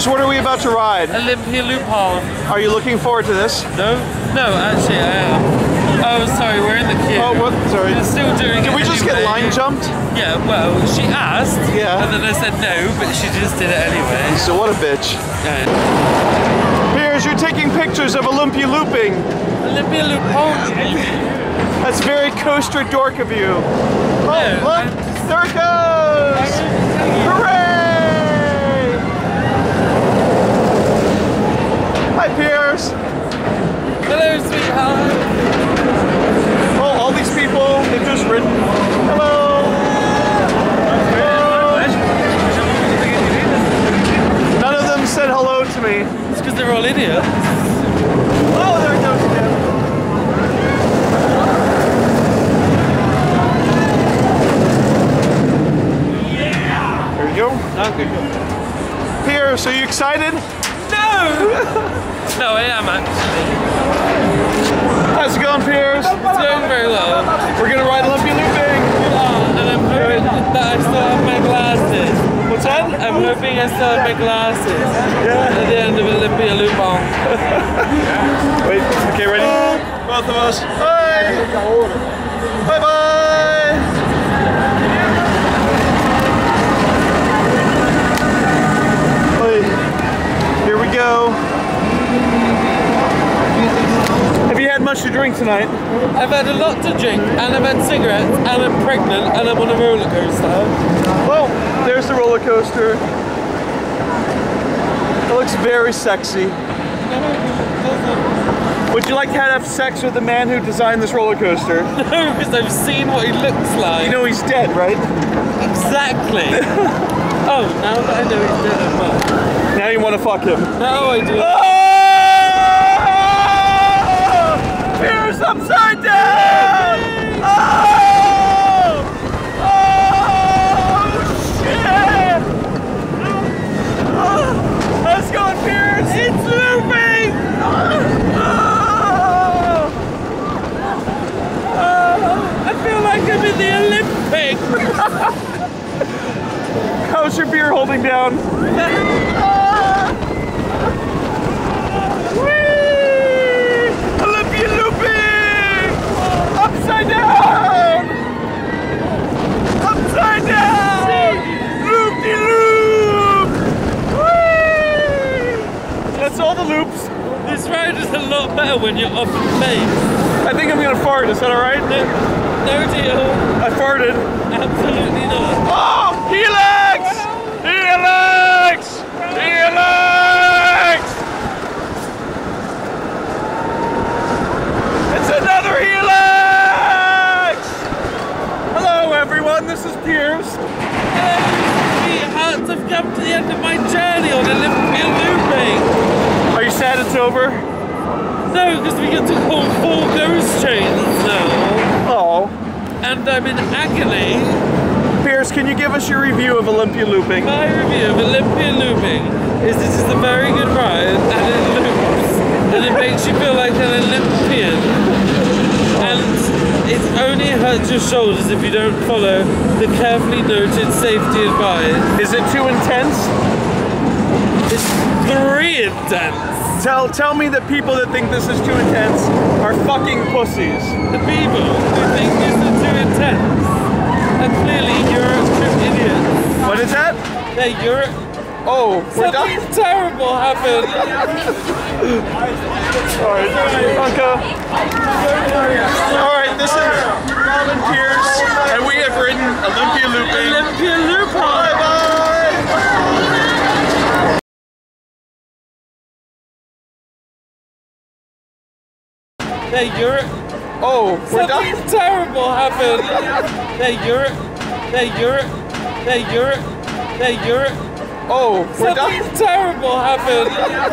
Piers, what are we about to ride? Olympia loophole. Are you looking forward to this? No, no, actually I am. Oh, sorry, we're in the queue. Oh, what? Sorry. We're still doing Did we just get line jumped? Yeah, well, she asked. Yeah. And then I said no, but she just did it anyway. So what a bitch. Yeah. Piers, you're taking pictures of Olympia looping. Olympia loophole. That's very coaster dork of you. Oh, No, look! There it goes! Hello, sweetheart. Oh, all these people, they've just ridden. Hello! Hello! None of them said hello to me. It's because they're all idiots. Oh, there it goes again. There you go. Okay. Piers, are you excited? No! no, I am actually. How's it going, Piers? It's going very well. We're gonna ride Olympia looping. Oh, and I'm hoping that I still have my glasses. What's that? I'm hoping I still have my glasses Yeah. at the end of Olympia loophole. Wait, okay, ready? Both of us. Bye! Bye bye! Much to drink tonight? I've had a lot to drink, and I've had cigarettes, and I'm pregnant, and I'm on a roller coaster. Well, there's the roller coaster. It looks very sexy. Would you like to have sex with the man who designed this roller coaster? No, because I've seen what he looks like. You know he's dead, right? exactly. oh, now that I know he's dead, I'm. Now you want to fuck him. Now I do. Piers upside down! Oh! Oh! Shit! Oh! Let's go, Piers! It's looping! Oh! I feel like I'm in the Olympics. How's your beer holding down? Whee! Olympia looping! Upside down! Upside down! Loop de loop! Whee! That's all the loops. Ride is a lot better when you're off pace. I think I'm gonna fart. Is that all right? No, no deal. I farted. Absolutely not. Oh! Helix! Helix! Helix! It's another Helix! Hello, everyone. This is Piers. Sweethearts, I've come to the end of my journey on Olympia looping. Are you sad it's over? No, because we get to call four ghost trains now. Oh. And I'm in agony. Piers, can you give us your review of Olympia Looping? My review of Olympia looping is this is a very good ride and it loops and it makes you feel like an Olympian. And it only hurts your shoulders if you don't follow the carefully noted safety advice. Is it too intense? It's very intense. Tell tell me that people that think this is too intense are fucking pussies. The people who think this is too intense are clearly Europe trip idiots. What is that? They're Europe. Oh, we're done. Something terrible happened. Alright, Uncle. They're Europe. Oh, we're done. Something terrible happened. They're Europe. They're Europe. They're Europe. They're Europe. Oh, we're done. Something terrible happened.